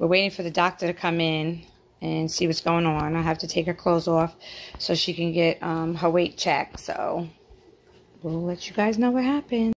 we're waiting for the doctor to come in and see what's going on. I have to take her clothes off so she can get um, her weight checked. So we'll let you guys know what happens.